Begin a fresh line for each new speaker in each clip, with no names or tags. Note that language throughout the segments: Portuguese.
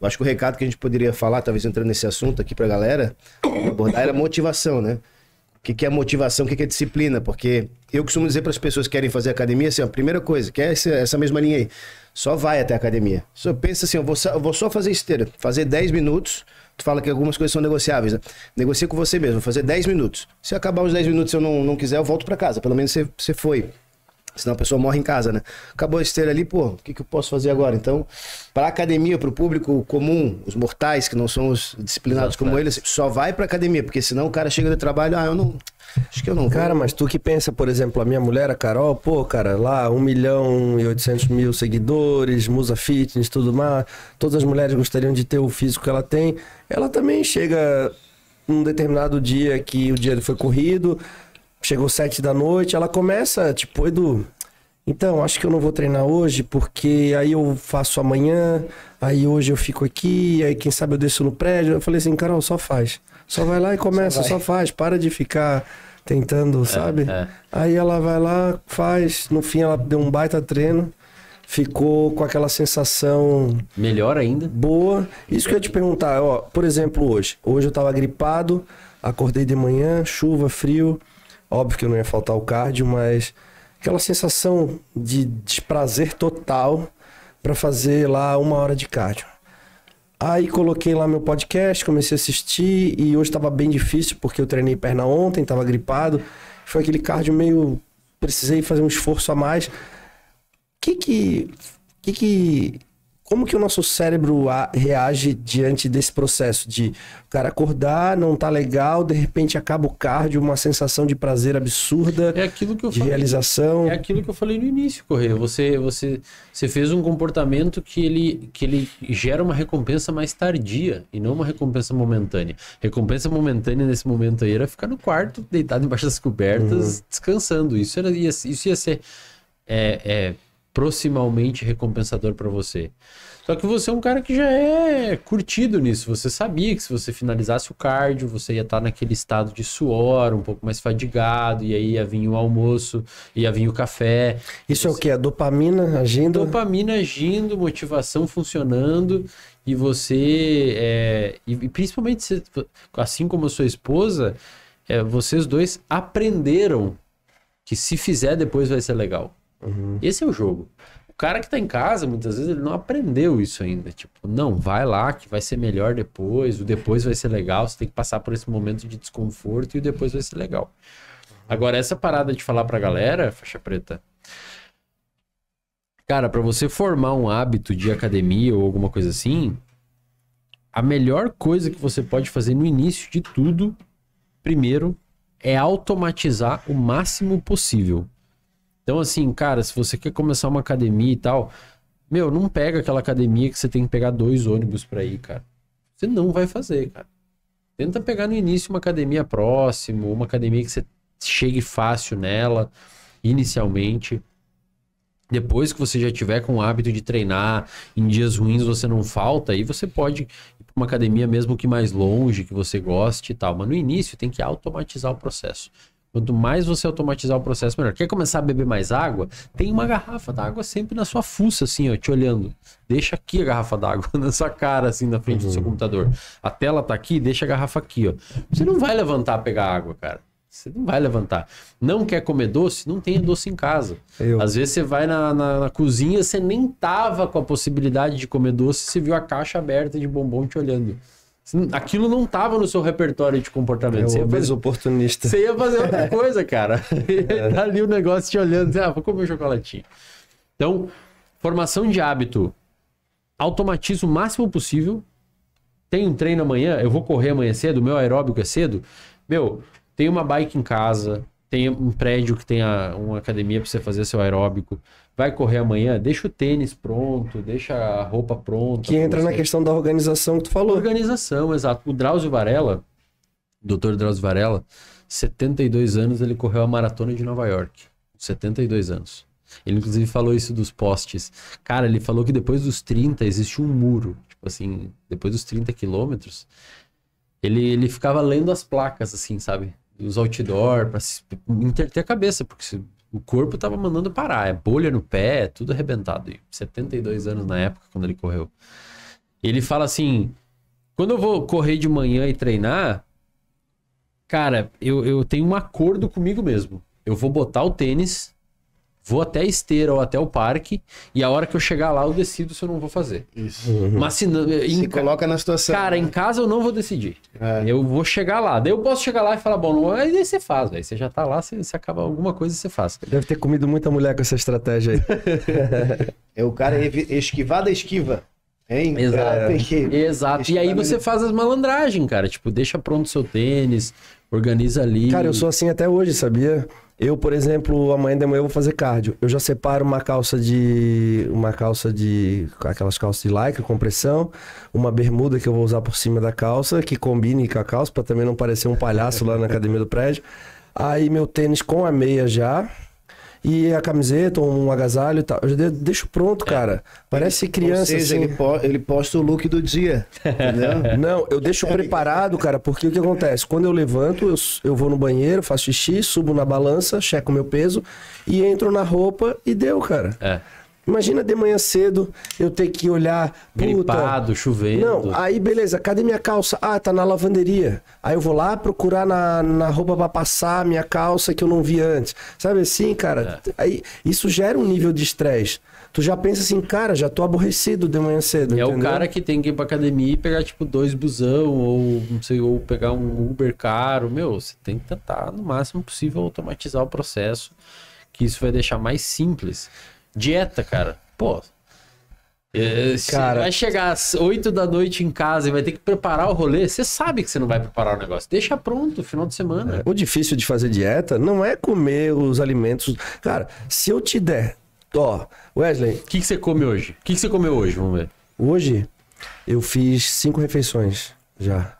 Eu acho que o recado que a gente poderia falar, talvez entrando nesse assunto aqui pra galera, abordar era motivação, né? O que, que é motivação, o que, que é disciplina? Porque eu costumo dizer para as pessoas que querem fazer academia, assim, a primeira coisa, que é essa, essa mesma linha aí, só vai até a academia. Só pensa assim, eu vou, só- eu vou só fazer esteira, fazer 10 minutos, tu fala que algumas coisas são negociáveis, né? Negocia com você mesmo, fazer 10 minutos. Se acabar os 10 minutos e eu não, não quiser, eu volto para casa, pelo menos você, você foi. Senão a pessoa morre em casa, né? Acabou a esteira ali, pô, o que, que eu posso fazer agora? Então, para academia, para o público comum, os mortais, que não são os disciplinados
Os
como
atletas.
eles, só vai para academia, porque senão o cara chega do trabalho, ah, eu não. Acho que eu não vou.
Cara, mas tu que pensa, por exemplo, a minha mulher, a Carol, pô, cara, lá 1 milhão e 800 mil seguidores, Musa Fitness, tudo mais. Todas as mulheres gostariam de ter o físico que ela tem. Ela também chega num determinado dia que o dia foi corrido, chegou sete da noite, ela começa, tipo, Edu, então, acho que eu não vou treinar hoje, porque aí eu faço amanhã, aí hoje eu fico aqui, aí quem sabe eu desço no prédio. Eu falei assim, Carol, só faz. Só vai lá e começa, só, faz. Para de ficar tentando, sabe?
é.
Aí ela vai lá, faz. No fim, ela deu um baita treino, ficou com aquela sensação
Melhor ainda.
boa. Isso que eu ia te perguntar, ó, por exemplo, hoje. Hoje eu tava gripado, acordei de manhã, chuva, frio. Óbvio que eu não ia faltar o cardio, mas aquela sensação de desprazer total pra fazer lá uma hora de cardio. Aí coloquei lá meu podcast, comecei a assistir e hoje tava bem difícil porque eu treinei perna ontem, tava gripado. Foi aquele cardio meio precisei fazer um esforço a mais que que, que que como que o nosso cérebro reage diante desse processo de o cara acordar, não tá legal, de repente acaba o cardio, uma sensação de prazer absurda,
É aquilo que eu
de
falei.
realização.
É aquilo que eu falei no início, Correia. Você, você, você fez um comportamento que ele, que ele gera uma recompensa mais tardia e não uma recompensa momentânea. Recompensa momentânea nesse momento aí era ficar no quarto, deitado embaixo das cobertas, descansando. Isso, era, ia, isso ia ser é, é, proximalmente recompensador para você. Só que você é um cara que já é curtido nisso. Você sabia que se você finalizasse o cardio, você ia estar naquele estado de suor, um pouco mais fadigado, e aí ia vir o almoço, ia vir o café.
Isso é o que? A dopamina agindo?
Dopamina agindo, motivação funcionando, e você. é, e, principalmente, você- assim como a sua esposa, é, vocês dois aprenderam que se fizer depois vai ser legal. Esse é o jogo. O cara que tá em casa, muitas vezes, ele não aprendeu isso ainda. Tipo, não, vai lá que vai ser melhor depois, o depois vai ser legal, você tem que passar por esse momento de desconforto e o depois vai ser legal. Agora, essa parada de falar pra galera, faixa preta, cara, pra você formar um hábito de academia ou alguma coisa assim, a melhor coisa que você pode fazer no início de tudo, primeiro, é automatizar o máximo possível. Então, assim, cara, se você quer começar uma academia e tal, meu, não pega aquela academia que você tem que pegar dois ônibus pra ir, cara. Você não vai fazer, cara. Tenta pegar no início uma academia próximo, uma academia que você chegue fácil nela, inicialmente. Depois que você já tiver com o hábito de treinar, em dias ruins você não falta, aí você pode ir pra uma academia mesmo que mais longe, que você goste e tal. Mas no início tem que automatizar o processo. Quanto mais você automatizar o processo, melhor. Quer começar a beber mais água? Tem uma garrafa d'água sempre na sua fuça, assim, ó, te olhando. Deixa aqui a garrafa d'água na sua cara, assim, na frente do seu computador. A tela tá aqui, deixa a garrafa aqui, ó. Você não vai levantar pegar água, cara. Você não vai levantar. Não quer comer doce? Não tenha doce em casa.
Eu.
Às vezes você vai na, na, na cozinha, você nem tava com a possibilidade de comer doce, você viu a caixa aberta de bombom te olhando. Aquilo não tava no seu repertório de comportamento.
É
Você ia
oportunista.
você ia fazer outra coisa, cara. tá ali o negócio te olhando. Ah, vou comer um chocolatinho. Então, formação de hábito. Automatiza o máximo possível. Tem um treino amanhã, eu vou correr amanhã cedo, o meu aeróbico é cedo. Meu, tem uma bike em casa, tem um prédio que tem a- uma academia para você fazer seu aeróbico. Vai correr amanhã, deixa o tênis pronto, deixa a roupa pronta.
Que entra na questão da organização que tu falou.
Organização, exato. O Drauzio Varela, Dr. Drauzio Varela, 72 anos, ele correu a maratona de Nova York. 72 anos. Ele, inclusive, falou isso dos postes. Cara, ele falou que depois dos 30 existe um muro. Tipo assim, depois dos 30 quilômetros, ele, ele ficava lendo as placas, assim, sabe? Os outdoor, pra se interter a cabeça, porque se- o corpo tava mandando parar. É bolha no pé, é tudo arrebentado. E 72 anos na época, quando ele correu. Ele fala assim: quando eu vou correr de manhã e treinar, cara, eu, eu tenho um acordo comigo mesmo. Eu vou botar o tênis, vou até a esteira ou até o parque, e a hora que eu chegar lá eu decido se eu não vou fazer.
Isso.
Mas se não. em
Se
ca-
coloca na situação.
Cara,
né?
em casa eu não vou decidir.
É.
Eu vou chegar lá. Daí eu posso chegar lá e falar, bom, não, aí você faz, velho. Você já tá lá, você, você acaba alguma coisa você faz.
Deve ter comido muita mulher com essa estratégia aí.
É o cara esquivar da esquiva. Hein?
Exato.
Que-
Exato. E aí você faz as malandragens, cara. Tipo, deixa pronto seu tênis, organiza ali.
Cara, eu sou assim até hoje, sabia? Eu, por exemplo, amanhã de manhã eu vou fazer cardio. Eu já separo uma calça de. Uma calça de. Aquelas calças de lycra, compressão. Uma bermuda que eu vou usar por cima da calça, que combine com a calça, pra também não parecer um palhaço lá na academia do prédio. Aí meu tênis com a meia já. E a camiseta, um agasalho e tal. Eu já de- deixo pronto, cara. Parece criança,
Ou seja,
assim.
ele, po- ele posta o look do dia. Entendeu?
Não, eu deixo preparado, cara, porque o que acontece? Quando eu levanto, eu, eu vou no banheiro, faço xixi, subo na balança, checo o meu peso e entro na roupa e deu, cara.
É.
Imagina de manhã cedo eu ter que olhar, puta.
Gripado, chovendo.
Não, aí beleza, cadê minha calça? Ah, tá na lavanderia. Aí eu vou lá procurar na, na roupa pra passar minha calça que eu não vi antes. Sabe assim, cara?
É.
Aí isso gera um nível de estresse. Tu já pensa assim, cara, já tô aborrecido de manhã cedo.
É o cara que tem que ir pra academia e pegar, tipo, dois busão, ou não sei, ou pegar um Uber caro. Meu, você tem que tentar, no máximo possível, automatizar o processo, que isso vai deixar mais simples. Dieta, cara. Pô. é, Você
Cara-
vai chegar às 8 da noite em casa e vai ter que preparar o rolê. Você sabe que você não vai preparar o negócio. Deixa pronto, final de semana.
O difícil de fazer dieta não é comer os alimentos. Cara, se eu te der. Ó, Wesley,
O que, que você come hoje? O que, que você comeu hoje? Vamos ver.
hoje eu fiz cinco refeições já.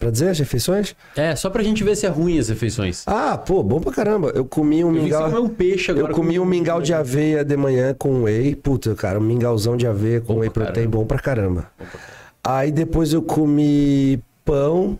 Pra dizer as refeições?
É, só pra gente ver se é ruim as refeições.
Ah, pô, bom pra caramba. Eu comi um
Eu você
mingau.
comeu um peixe agora.
Eu comi
com-
um mingau de aveia de manhã com whey. Puta, cara, um mingauzão de aveia com
Bom
whey
pra
protein
caramba.
bom pra caramba. Aí depois eu comi pão.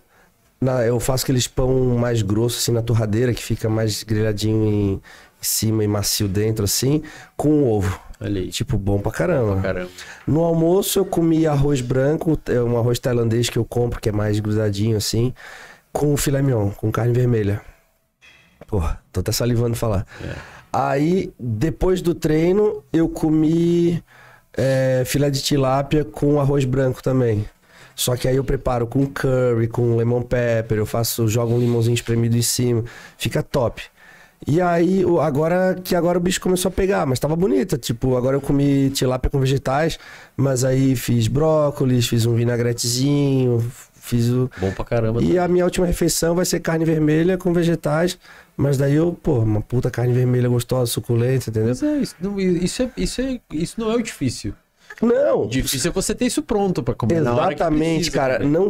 Na, eu faço aqueles pão mais grosso, assim, na torradeira, que fica mais grelhadinho em, em cima e macio dentro, assim, com ovo.
Olha aí.
Tipo, bom pra caramba.
Caramba.
No almoço eu comi arroz branco, é um arroz tailandês que eu compro, que é mais grudadinho assim, com filé mignon, com carne vermelha. Porra, tô até salivando falar. Aí, depois do treino, eu comi é, filé de tilápia com arroz branco também. Só que aí eu preparo com curry, com lemon pepper, eu faço, jogo um limãozinho espremido em cima, fica top. E aí, agora que agora o bicho começou a pegar, mas tava bonita. Tipo, agora eu comi tilápia com vegetais, mas aí fiz brócolis, fiz um vinagretezinho, fiz o.
Bom pra caramba.
E a minha última refeição vai ser carne vermelha com vegetais, mas daí eu, pô, uma puta carne vermelha gostosa, suculenta, entendeu?
Mas é, isso não, isso, é, isso, é, isso não é o difícil.
Não,
O difícil é você ter isso pronto pra comer.
Exatamente,
precisa
cara. Não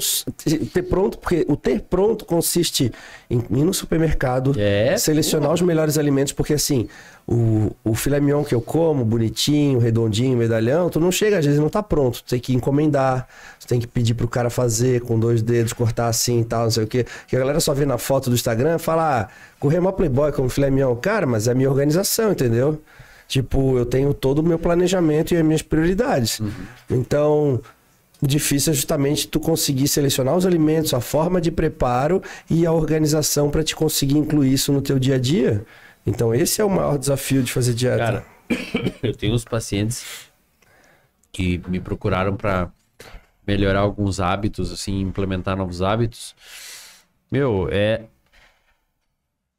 ter pronto, porque o ter pronto consiste em ir no supermercado,
É,
selecionar os melhores alimentos, porque assim, o, o filé mignon que eu como, bonitinho, redondinho, medalhão, tu não chega, às vezes não tá pronto. Tu tem que encomendar, tu tem que pedir pro cara fazer com dois dedos, cortar assim e tal, não sei o quê. Que a galera só vê na foto do Instagram e fala, ah, correr mó playboy como filé mignon. Cara, mas é a minha organização, entendeu? Tipo, eu tenho todo o meu planejamento e as minhas prioridades. Então, o difícil é justamente tu conseguir selecionar os alimentos, a forma de preparo e a organização para te conseguir incluir isso no teu dia a dia. Então, esse é o maior desafio de fazer dieta.
Cara, eu tenho uns pacientes que me procuraram pra melhorar alguns hábitos, assim, implementar novos hábitos. Meu, é.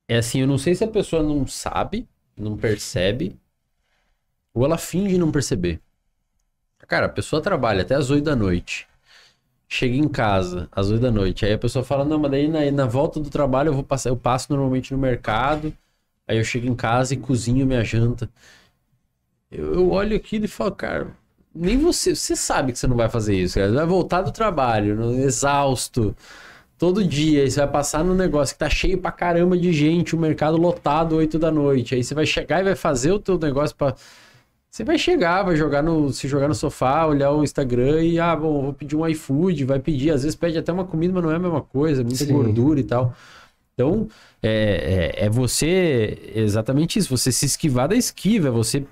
É assim, eu não sei se a pessoa não sabe, não percebe, ou ela finge não perceber. Cara, a pessoa trabalha até as 8 da noite. Chega em casa às 8 da noite. Aí a pessoa fala: Não, mas daí na, na volta do trabalho eu vou passar, eu passo normalmente no mercado. Aí eu chego em casa e cozinho minha janta. Eu, eu olho aquilo e falo, cara, nem você, você sabe que você não vai fazer isso, cara. Você vai voltar do trabalho, no- exausto, todo dia. Aí você vai passar no negócio que tá cheio pra caramba de gente, o mercado lotado 8 da noite. Aí você vai chegar e vai fazer o teu negócio pra. Você vai chegar, vai jogar no, se jogar no sofá, olhar o Instagram e, ah, bom, vou pedir um iFood, vai pedir. Às vezes pede até uma comida, mas não é a mesma coisa, muita
Sim.
gordura e tal. Então, é, é, é você, exatamente isso, você se esquivar da esquiva, é você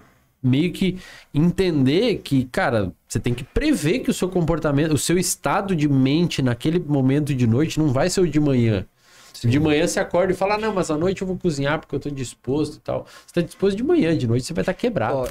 meio que entender que, cara, você tem que prever que o seu comportamento, o seu estado de mente naquele momento de noite não vai ser o de manhã. De manhã você acorda e fala, ah, não, mas à noite eu vou cozinhar porque eu tô disposto e tal. Você tá disposto de manhã, de noite você vai estar quebrado.
Ó,